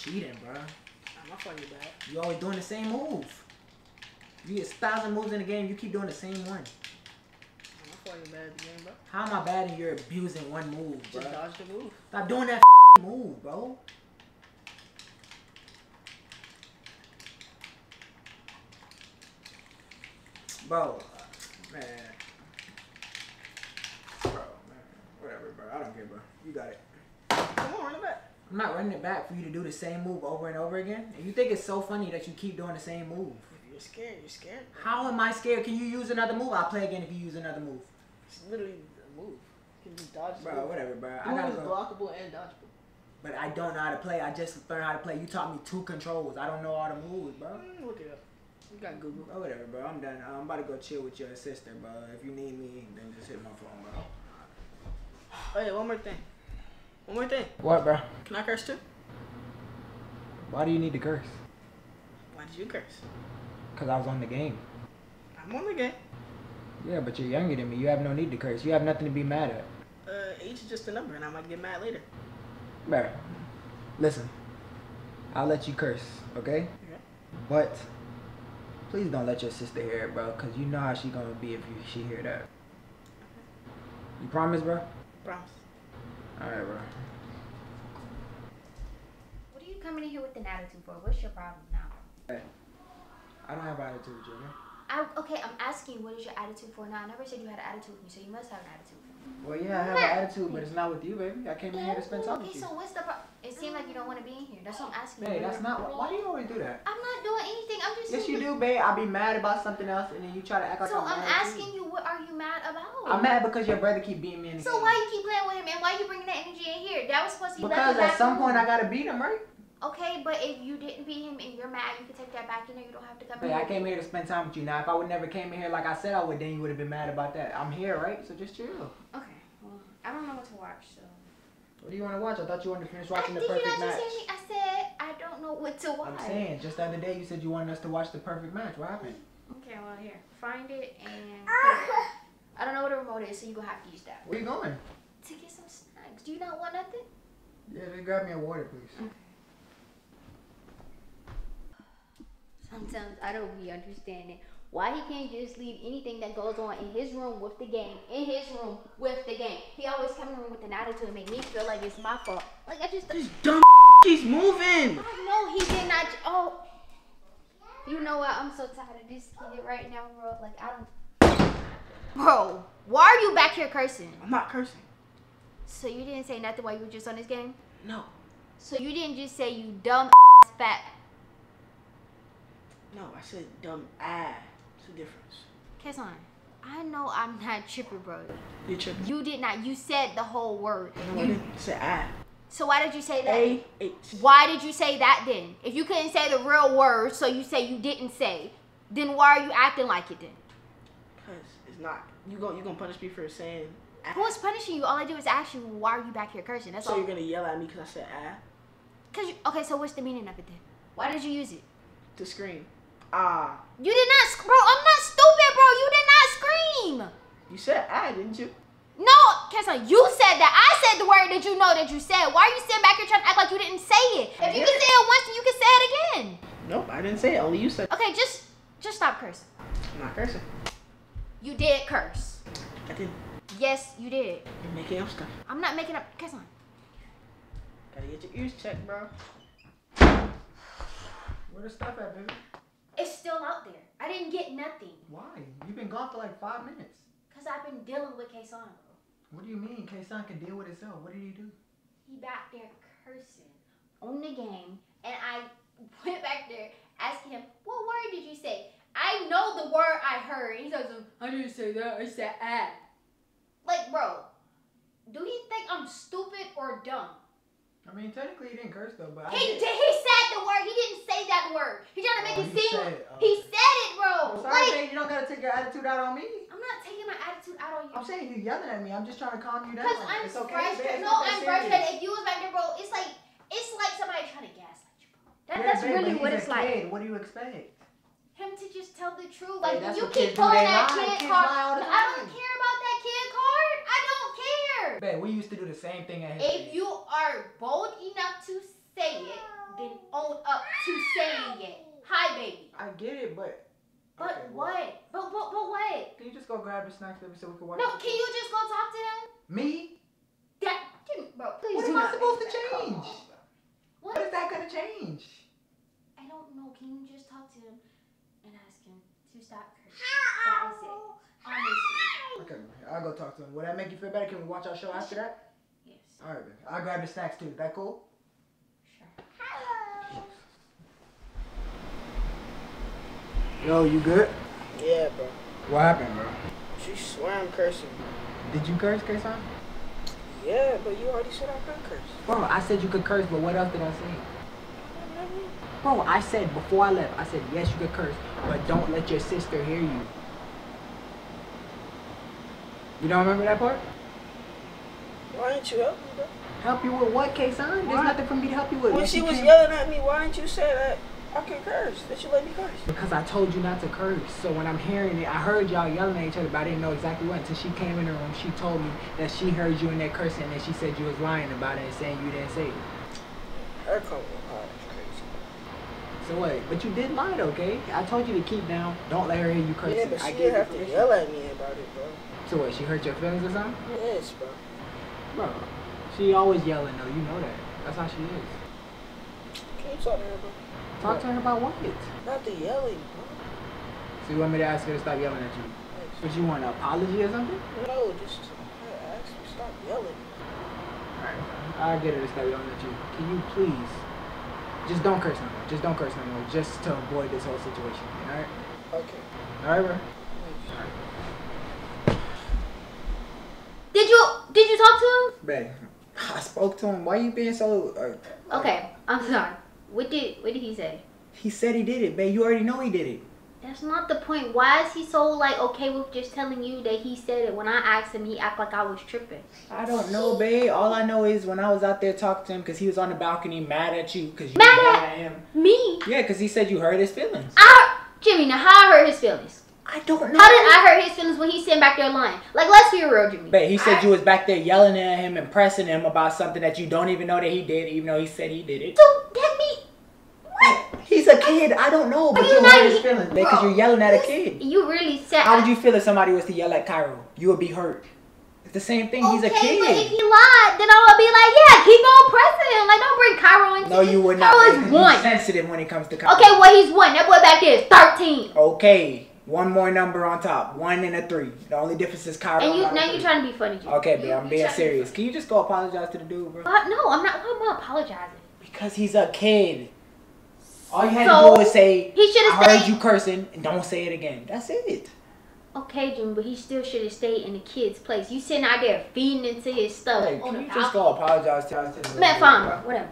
cheating, bro. I'm not fucking bad. You always doing the same move. You get a thousand moves in the game, you keep doing the same one. I'm not bad at the game, bro. How am I bad and you're abusing one move, bro? Just dodge the move. Stop doing that move, bro. Bro, uh, man. Bro, man. Whatever, bro. I don't care, bro. You got it. Come on, run it back. I'm not running it back for you to do the same move over and over again. And you think it's so funny that you keep doing the same move. If you're scared, you're scared. bro. How am I scared? Can you use another move? I'll play again if you use another move. It's literally a move. You can just dodge Bro, whatever, bro. I gotta is go. blockable and dodgeable. But I don't know how to play. I just learned how to play. You taught me two controls. I don't know all the moves, bro. Mm, look it up. You got Google. Bro, whatever, bro. I'm done. I'm about to go chill with your sister, bro. If you need me, then just hit my phone, bro. Oh yeah, one more thing. One more thing. What, bro? Can I curse too? Why do you need to curse? Why did you curse? Cause I was on the game. I'm on the game. Yeah, but you're younger than me. You have no need to curse. You have nothing to be mad at. Uh, age is just a number, and I might get mad later. Bro, listen. I'll let you curse, okay? Yeah. But please don't let your sister hear it, bro. Cause you know how she gonna be if you, she hear that. Okay. You promise, bro? Promise. All right, bro. What are you coming in here with an attitude for? What's your problem now? I don't have attitude, Junior. I, okay, I'm asking you, what is your attitude for now? I never said you had an attitude with me, so you must have an attitude. Well, yeah, I have an attitude, but it's not with you, baby. I came in here to spend time okay, with you. Okay, so what's the pro- It seems like you don't want to be in here. That's what I'm asking you. Babe, that's not. Why do you always do that? I'm not doing anything. I'm just. Yes, you do, babe. I'll be mad about something else, and then you try to act like So I'm, I'm asking you, what are you mad about? I'm mad because your brother keep beating me in the So game. why you keep playing with him, and why you bringing that energy in here? That was supposed to be Because at some point I gotta beat him, right? Okay, but if you didn't beat him and you're mad, you can take that back in there. You don't have to come in. I came here to spend time with you. Now, if I would never came in here like I said I would, then you would have been mad about that. I'm here, right? So just chill. Okay, well, I don't know what to watch, so. What do you want to watch? I thought you wanted to finish I, watching did the you perfect not match. just hear me? I said I don't know what to watch. I'm saying, just the other day you said you wanted us to watch the perfect match. What happened? Okay, well here, find it and. Ah! I don't know what a remote is, so you're gonna have to use that Where you going? to get some snacks. Do you not want nothing? Yeah, just grab me a water, please. Sometimes I don't be understanding why he can't just leave anything that goes on in his room with the game, in his room with the game. He always come in with an attitude and make me feel like it's my fault. Like I just, This dumb she's moving. I know he did not. Oh, you know what? I'm so tired of this kid right now, bro. Like I don't. Bro, why are you back here cursing? I'm not cursing. So you didn't say nothing while you were just on this game? No. So you didn't just say you dumb fat. No, I said dumb ass. A difference. Kesson, I know I'm not tripping, bro. You tripping. You did not. You said the whole word. No, I You, didn't say ass. so why did you say that? A H. Why did you say that then? If you couldn't say the real word, so you say you didn't say, then why are you acting like it then? Cause it's not. You go. You gonna punish me for saying ass? Who is punishing you? All I do is ask you, why are you back here cursing? That's So all. you're gonna yell at me because I said ass? Cause you, okay, so what's the meaning of it then? Why did you use it? To scream. Ah. You did not, bro. I'm not stupid, bro. You did not scream. You said ass, didn't you? No, Kesson, you said that. I said the word that you know that you said. Why are you sitting back here trying to act like you didn't say it? If you can say it once, then you can say it again. Nope, I didn't say it. Only you said. Okay, just just stop cursing. I'm not cursing. You did curse. I didn't. Yes, you did. You're making up stuff. I'm not making up. Kesson. Gotta get your ears checked, bro. Where the stuff at, baby? It's still out there. I didn't get nothing. Why? You've been gone for like five minutes. Because I've been dealing with Kason. What do you mean? K-Son can deal with himself. What did he do? He back there cursing on the game, and I went back there asking him, "What word did you say?" I know the word I heard. He says, "I didn't say that. I said ah." Like, bro, do he think I'm stupid or dumb? I mean, technically he didn't curse though, but I He did. did. He said the word. He didn't say that word. He trying to make it he seem. said it. He okay. said it, bro. I'm sorry, like, babe. You don't gotta take your attitude out on me. I'm not taking my attitude out on you. I'm saying you're yelling at me. I'm just trying to calm you down. Because I'm it's frustrated. No, I'm frustrated. If you was back there, bro, it's like it's like somebody trying to gaslight you, bro. That, Yeah, that's babe, really what it's like. Kid. What do you expect? Him to just tell the truth. Hey, Like that's you keep pulling that lie. kid card. lie all the I don't care about that kid card. I don't care. Babe, we used to do the same thing at If you are bold enough to say it, then own up to saying it. Hi, baby. I get it, but. But Okay, well, what? But, but, but what? Can you just go grab the snacks, baby, so we can watch? No, can you just go talk to them? Me? That, dude, bro, please What am I supposed to change? What? What is that gonna change? I don't know. Can you just talk to him and ask him to stop cursing? That is it. Honestly. Okay, I'll go talk to him. Will that make you feel better? Can we watch our show after that? Yes. All right, baby. I'll grab the snacks too. That cool? Yo, you good? Yeah, bro. What happened, bro? She swear I'm cursing. Did you curse, Kason? Yeah, but you already said I could curse. Bro, I said you could curse, but what else did I say? Bro, I said before I left, I said yes, you could curse, but don't let your sister hear you. You don't remember that part? Why didn't you help me, bro? Help you with what, Kason? There's nothing for me to help you with. When she was yelling at me, why didn't you say that I could curse? That you let me curse? Because I told you not to curse. So when I'm hearing it, I heard y'all yelling at each other, but I didn't know exactly what. Until she came in the room, she told me that she heard you in there cursing, and she said you was lying about it and saying you didn't say it. Her hard crazy. So what? But you did lie, though, okay? I told you to keep down. Don't let her hear you cursing. Yeah, but I she gave didn't have to yell at me about it, bro. So what? She hurt your feelings or something? Yes, bro. Bro, she always yelling though. You know that. That's how she is. Can you talk to her, bro? Talk to her about what? Not the yelling, bro. So you want me to ask her to stop yelling at you? But you want an apology or something? No, just I asked you stop yelling. Alright, I'll get her to stop yelling at you. Can you please? Just don't curse no more. Just don't curse no more. Just to avoid this whole situation. Alright? Okay. Alright, bro? Did you did you talk to him? Babe, I spoke to him. Why are you being so... Uh. Okay, I'm sorry. What did what did he say? He said he did it, babe. You already know he did it. That's not the point. Why is he so like okay with just telling you that he said it? When I asked him, he act like I was tripping. I don't know, babe. All I know is when I was out there talking to him, because he was on the balcony mad at you, because you Mad at- mad at him. Me? Yeah, because he said you hurt his feelings. I Jimmie. Now how I hurt his feelings? I don't know. How did I hurt his feelings when he's sitting back there lying? Like let's be real, Jimmie. But he said I- you was back there yelling at him and pressing him about something that you don't even know that he did, even though he said he did it. So that? He's a kid. I don't know, but Are you hurt his feelings because you're yelling at a kid. You really said. How would you feel if somebody was to yell at Cairo? You would be hurt. It's the same thing. He's a Okay, but if kid. he lied, then I would be like, yeah, keep on pressing him. Like, don't bring Cairo into No, you would not. Cairo is one. sensitive when it comes to Cairo. Okay, well, he's one. That boy back there is 13. Okay. One more number on top. One and a three. The only difference is Cairo. And you now you're trying to be funny, Jimmie. Okay, babe, I'm being be serious. Can you just go apologize to the dude, bro? Uh, no, I'm not. Why am I apologizing? Because he's a kid. All you had So, to do was say, he should've I heard you cursing, and don't say it again. That's it. Okay, Jimmie, but he still should have stayed in the kid's place. You sitting out there feeding into his stuff. Hey, can you just go apologize to us? Man, fine, bro? whatever.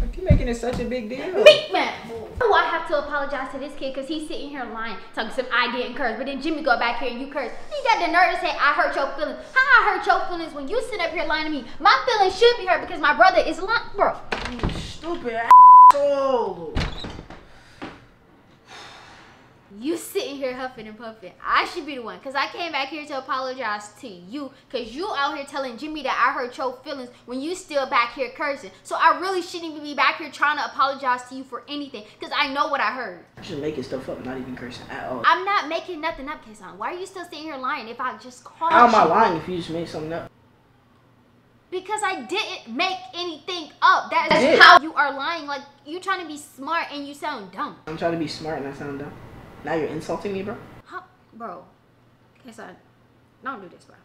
Like, you making it such a big deal. Meat man. Oh, I have to apologize to this kid because he's sitting here lying, talking some I didn't curse, but then Jimmie go back here and you curse. He got the nerve to say I hurt your feelings. How I hurt your feelings when you sit up here lying to me? My feelings should be hurt because my brother is lying, bro. You stupid asshole. You sitting here huffing and puffing. I should be the one because I came back here to apologize to you because you out here telling Jimmie that I hurt your feelings when you still back here cursing. So I really shouldn't even be back here trying to apologize to you for anything because I know what I heard. You just making stuff up, not even cursing at all. I'm not making nothing up, Kason. Why are you still sitting here lying if I just called How am I lying if you just made something up? Because I didn't make anything up. That is how you are lying. Like you trying to be smart and you sound dumb. I'm trying to be smart and I sound dumb. Now you're insulting me, bro. How, bro? Kason, don't do this, bro.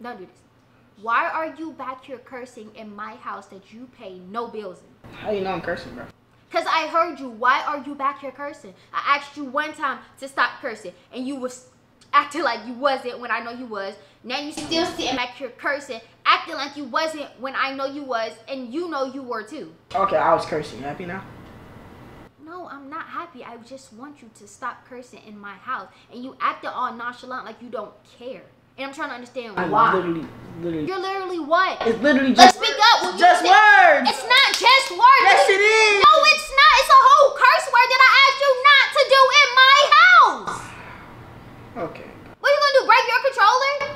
Don't do this. Why are you back here cursing in my house that you pay no bills in? How you know I'm cursing, bro? Cause I heard you. Why are you back here cursing? I asked you one time to stop cursing, and you was acting like you wasn't when I know you was. Now you still sitting back here cursing, acting like you wasn't when I know you was, and you know you were too. Okay, I was cursing. You happy now? No, I'm not happy. I just want you to stop cursing in my house, and you acting all nonchalant like you don't care. And I'm trying to understand I why. literally, literally. You're literally what? It's literally just. Let's just. speak up. Just words. It's not just words. Yes, it is. No, it's not. It's a whole curse word that I asked you not to do in my house. Okay. What are you gonna do? Break your controller?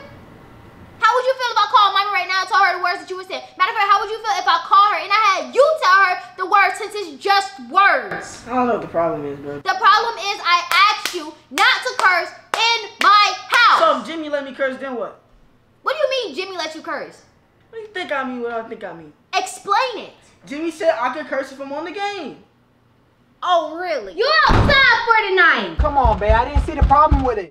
How would you feel about calling mommy right now and tell her the words to that you were saying. Matter of fact, how would you feel if I call her and I had you tell her the words since it's just words? I don't know what the problem is, bro. The problem is I asked you not to curse in my house. So if Jimmie let me curse, then what? what do you mean Jimmie let you curse? What do you think I mean? What do I think I mean? Explain it. Jimmie said I could curse if I'm on the game. Oh, really? You outside for tonight. Come on, babe. I didn't see the problem with it.